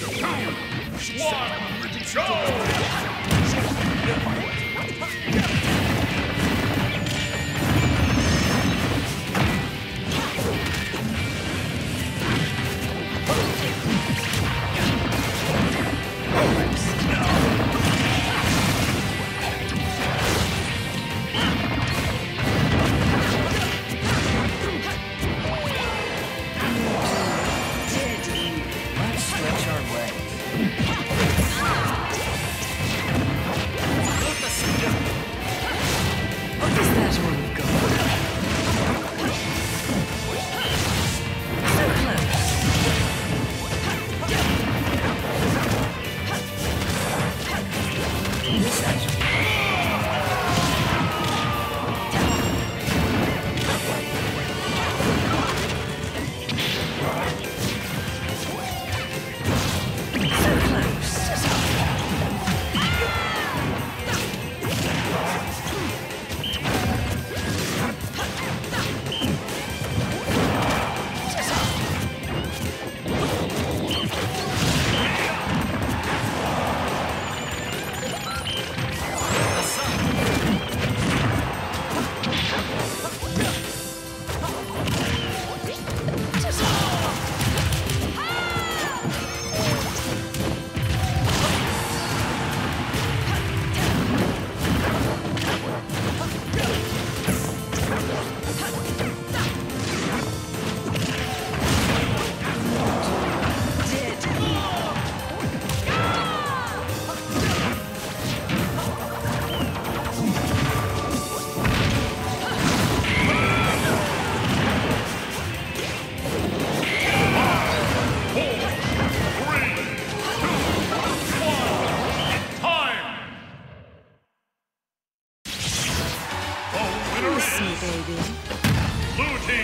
Two, one, go! Is that Kiss me, baby. Blue team.